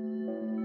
Música